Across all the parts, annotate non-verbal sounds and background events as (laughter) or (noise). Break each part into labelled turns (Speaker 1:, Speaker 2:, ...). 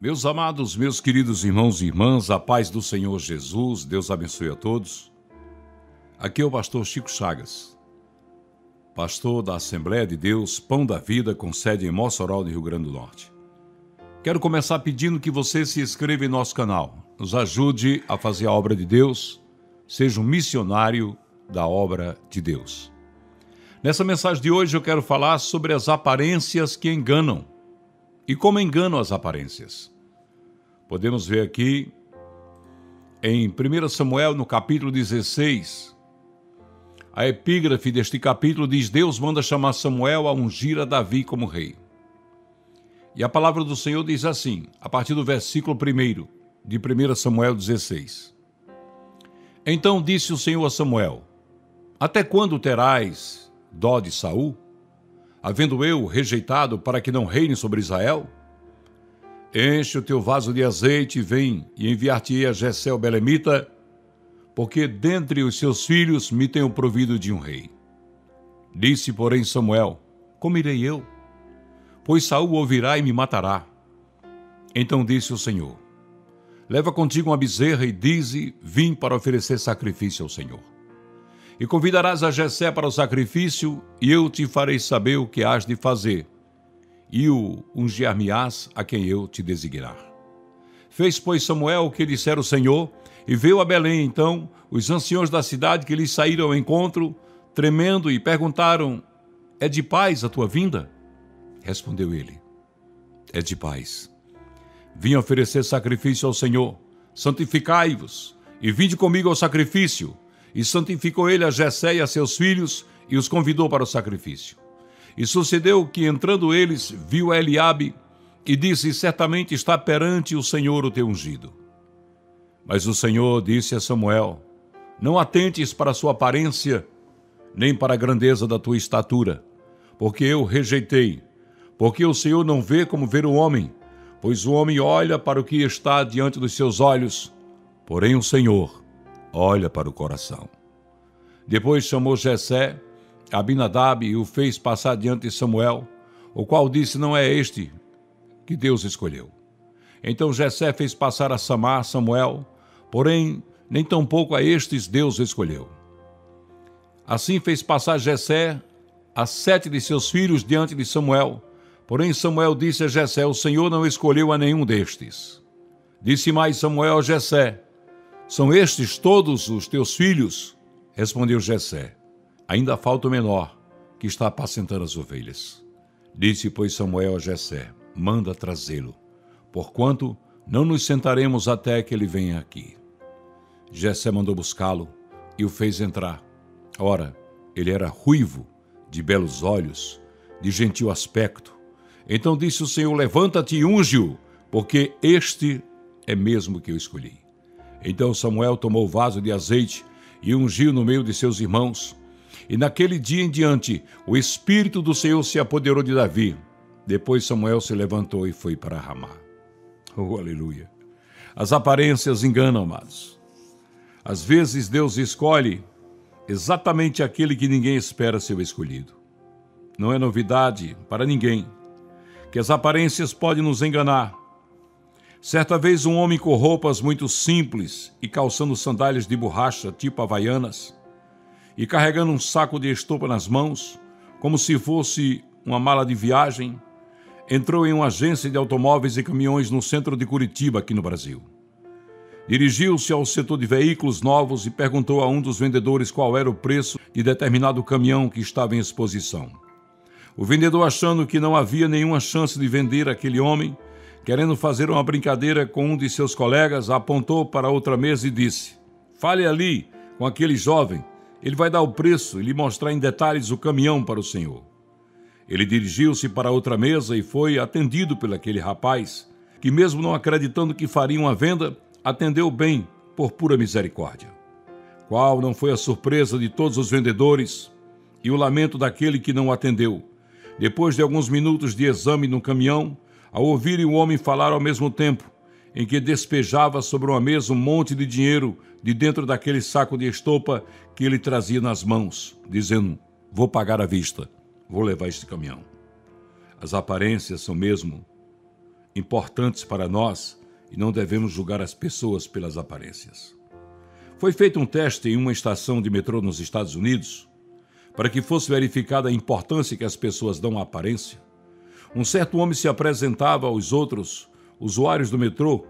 Speaker 1: Meus amados, meus queridos irmãos e irmãs, a paz do Senhor Jesus, Deus abençoe a todos. Aqui é o pastor Chico Chagas, pastor da Assembleia de Deus, Pão da Vida, com sede em Mossoró, no Rio Grande do Norte. Quero começar pedindo que você se inscreva em nosso canal, nos ajude a fazer a obra de Deus, seja um missionário da obra de Deus. Nessa mensagem de hoje eu quero falar sobre as aparências que enganam e como enganam as aparências. Podemos ver aqui em 1 Samuel, no capítulo 16, a epígrafe deste capítulo diz: Deus manda chamar Samuel a ungir a Davi como rei. E a palavra do Senhor diz assim, a partir do versículo 1 de 1 Samuel 16: Então disse o Senhor a Samuel: Até quando terás dó de Saul? Havendo eu rejeitado para que não reine sobre Israel? Enche o teu vaso de azeite e vem, e enviar-te-ei a Jessé o Belemita, porque dentre os seus filhos me tenho provido de um rei. Disse, porém, Samuel: Como irei eu? Pois Saul ouvirá e me matará. Então disse o Senhor: Leva contigo uma bezerra e dize: Vim para oferecer sacrifício ao Senhor. E convidarás a Jessé para o sacrifício, e eu te farei saber o que has de fazer, e o ungir-me-ás a quem eu te designar. Fez, pois, Samuel o que dissera o Senhor, e veio a Belém, então, os anciãos da cidade que lhe saíram ao encontro, tremendo, e perguntaram: É de paz a tua vinda? Respondeu ele: É de paz. Vim oferecer sacrifício ao Senhor. Santificai-vos, e vinde comigo ao sacrifício e santificou ele a Jessé e a seus filhos e os convidou para o sacrifício. E sucedeu que, entrando eles, viu Eliabe e disse: Certamente está perante o Senhor o teu ungido. Mas o Senhor disse a Samuel: Não atentes para a sua aparência, nem para a grandeza da tua estatura, porque eu rejeitei. Porque o Senhor não vê como ver o homem, pois o homem olha para o que está diante dos seus olhos, porém o Senhor olha para o coração. Depois chamou Jessé, Abinadab e o fez passar diante de Samuel, o qual disse: Não é este que Deus escolheu. Então Jessé fez passar a Samar Samuel, porém nem tampouco a estes Deus escolheu. Assim fez passar Jessé a sete de seus filhos diante de Samuel, porém Samuel disse a Jessé: O Senhor não escolheu a nenhum destes. Disse mais Samuel a Jessé: são estes todos os teus filhos? Respondeu Jessé. Ainda falta o menor, que está apacentando as ovelhas. Disse, pois, Samuel a Jessé: Manda trazê-lo, porquanto não nos sentaremos até que ele venha aqui. Jessé mandou buscá-lo e o fez entrar. Ora, ele era ruivo, de belos olhos, de gentil aspecto. Então disse o Senhor: Levanta-te e unge-o, porque este é mesmo que eu escolhi. Então Samuel tomou o vaso de azeite e ungiu no meio de seus irmãos. E naquele dia em diante, o Espírito do Senhor se apoderou de Davi. Depois Samuel se levantou e foi para Ramá. Oh, aleluia. As aparências enganam, amados. Às vezes Deus escolhe exatamente aquele que ninguém espera ser escolhido. Não é novidade para ninguém que as aparências podem nos enganar, Certa vez, um homem com roupas muito simples e calçando sandálias de borracha tipo havaianas, e carregando um saco de estopa nas mãos, como se fosse uma mala de viagem, entrou em uma agência de automóveis e caminhões no centro de Curitiba, aqui no Brasil. Dirigiu-se ao setor de veículos novos e perguntou a um dos vendedores qual era o preço de determinado caminhão que estava em exposição. O vendedor, achando que não havia nenhuma chance de vender aquele homem, querendo fazer uma brincadeira com um de seus colegas, apontou para outra mesa e disse: Fale ali com aquele jovem, ele vai dar o preço e lhe mostrar em detalhes o caminhão para o senhor. Ele dirigiu-se para outra mesa e foi atendido por aquele rapaz, que, mesmo não acreditando que faria uma venda, atendeu bem por pura misericórdia. Qual não foi a surpresa de todos os vendedores e o lamento daquele que não atendeu? Depois de alguns minutos de exame no caminhão, ao ouvirem o homem falar ao mesmo tempo, em que despejava sobre uma mesa um monte de dinheiro de dentro daquele saco de estopa que ele trazia nas mãos, dizendo: Vou pagar à vista, vou levar este caminhão. As aparências são mesmo importantes para nós e não devemos julgar as pessoas pelas aparências. Foi feito um teste em uma estação de metrô nos Estados Unidos para que fosse verificada a importância que as pessoas dão à aparência. Um certo homem se apresentava aos outros usuários do metrô,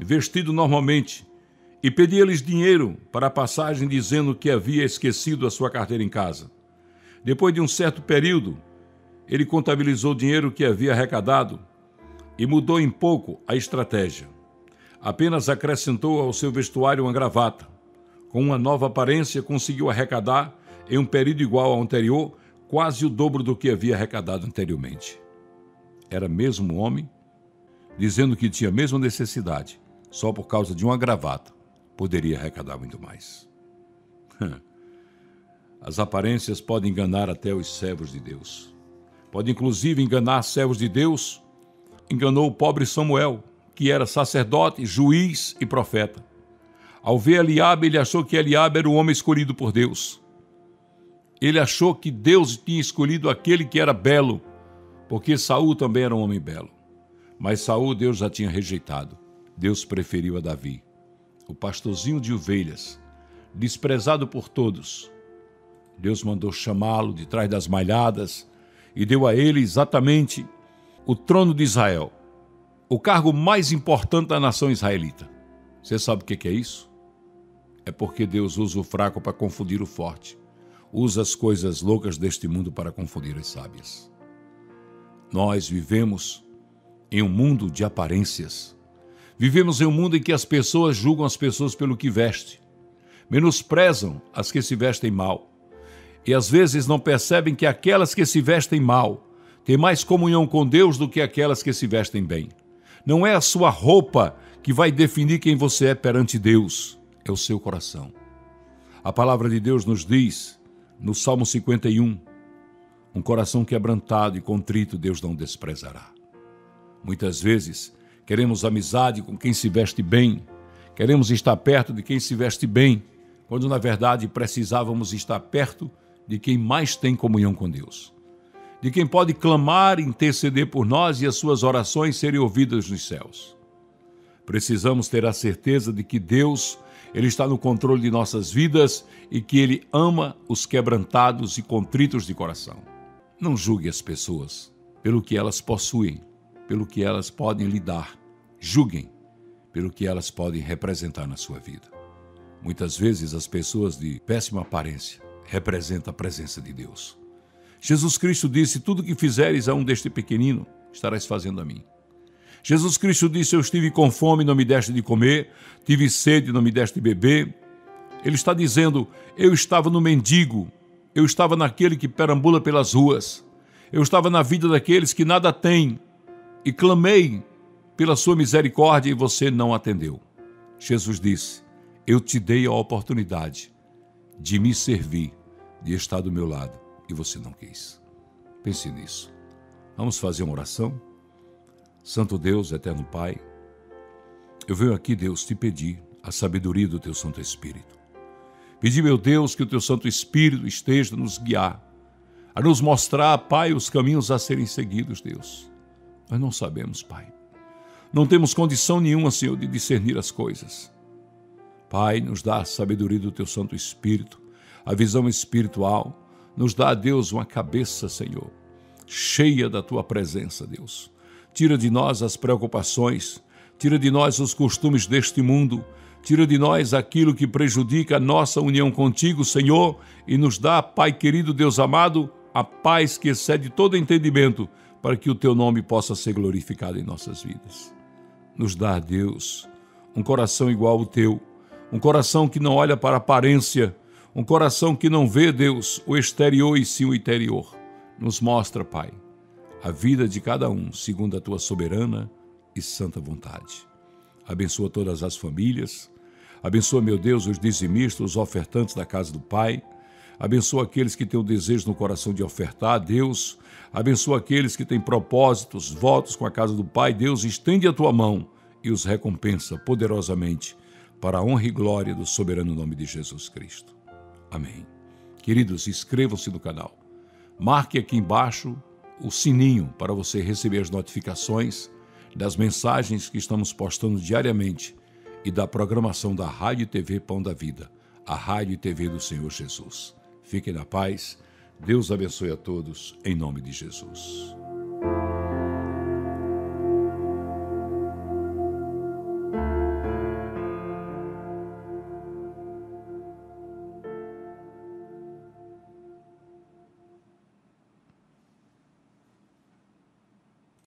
Speaker 1: vestido normalmente, e pedia-lhes dinheiro para a passagem, dizendo que havia esquecido a sua carteira em casa. Depois de um certo período, ele contabilizou o dinheiro que havia arrecadado e mudou em pouco a estratégia. Apenas acrescentou ao seu vestuário uma gravata. Com uma nova aparência, conseguiu arrecadar, em um período igual ao anterior, quase o dobro do que havia arrecadado anteriormente. Era mesmo homem, dizendo que tinha a mesma necessidade, só por causa de uma gravata, poderia arrecadar muito mais. (laughs) As aparências podem enganar até os servos de Deus. Pode inclusive enganar servos de Deus enganou o pobre Samuel, que era sacerdote, juiz e profeta. Ao ver Eliabe, ele achou que Eliabe era o homem escolhido por Deus. Ele achou que Deus tinha escolhido aquele que era belo, porque Saul também era um homem belo. Mas Saul Deus já tinha rejeitado. Deus preferiu a Davi, o pastorzinho de ovelhas, desprezado por todos. Deus mandou chamá-lo de trás das malhadas e deu a ele exatamente o trono de Israel, o cargo mais importante da nação israelita. Você sabe o que é isso? É porque Deus usa o fraco para confundir o forte, usa as coisas loucas deste mundo para confundir as sábias. Nós vivemos em um mundo de aparências. Vivemos em um mundo em que as pessoas julgam as pessoas pelo que veste, menosprezam as que se vestem mal, e às vezes não percebem que aquelas que se vestem mal tem mais comunhão com Deus do que aquelas que se vestem bem. Não é a sua roupa que vai definir quem você é perante Deus, é o seu coração. A palavra de Deus nos diz, no Salmo 51, um coração quebrantado e contrito Deus não desprezará. Muitas vezes queremos amizade com quem se veste bem, queremos estar perto de quem se veste bem, quando na verdade precisávamos estar perto de quem mais tem comunhão com Deus de quem pode clamar e interceder por nós e as suas orações serem ouvidas nos céus. Precisamos ter a certeza de que Deus, ele está no controle de nossas vidas e que ele ama os quebrantados e contritos de coração. Não julgue as pessoas pelo que elas possuem, pelo que elas podem lhe dar. Julguem pelo que elas podem representar na sua vida. Muitas vezes as pessoas de péssima aparência representam a presença de Deus. Jesus Cristo disse: Tudo que fizeres a um deste pequenino, estarás fazendo a mim. Jesus Cristo disse: Eu estive com fome, não me deste de comer, tive sede, não me deste de beber. Ele está dizendo: Eu estava no mendigo, eu estava naquele que perambula pelas ruas, eu estava na vida daqueles que nada têm, e clamei pela sua misericórdia e você não atendeu. Jesus disse: Eu te dei a oportunidade de me servir, de estar do meu lado e você não quis. Pense nisso. Vamos fazer uma oração? Santo Deus, eterno Pai, eu venho aqui, Deus, te pedir a sabedoria do teu Santo Espírito. Pedi, meu Deus, que o teu Santo Espírito esteja nos guiar, a nos mostrar, Pai, os caminhos a serem seguidos, Deus. Nós não sabemos, Pai. Não temos condição nenhuma, Senhor, de discernir as coisas. Pai, nos dá a sabedoria do teu Santo Espírito, a visão espiritual, nos dá, Deus, uma cabeça, Senhor, cheia da tua presença, Deus. Tira de nós as preocupações, tira de nós os costumes deste mundo, tira de nós aquilo que prejudica a nossa união contigo, Senhor, e nos dá, Pai querido, Deus amado, a paz que excede todo entendimento, para que o teu nome possa ser glorificado em nossas vidas. Nos dá, Deus, um coração igual ao teu, um coração que não olha para a aparência, um coração que não vê, Deus, o exterior e sim o interior. Nos mostra, Pai, a vida de cada um segundo a tua soberana e santa vontade. Abençoa todas as famílias. Abençoa, meu Deus, os dizimistas, os ofertantes da casa do Pai. Abençoa aqueles que têm o desejo no coração de ofertar, Deus. Abençoa aqueles que têm propósitos, votos com a casa do Pai. Deus, estende a tua mão e os recompensa poderosamente para a honra e glória do soberano nome de Jesus Cristo. Amém. Queridos, inscrevam-se no canal. Marque aqui embaixo o sininho para você receber as notificações das mensagens que estamos postando diariamente e da programação da Rádio e TV Pão da Vida, a Rádio e TV do Senhor Jesus. Fiquem na paz. Deus abençoe a todos, em nome de Jesus.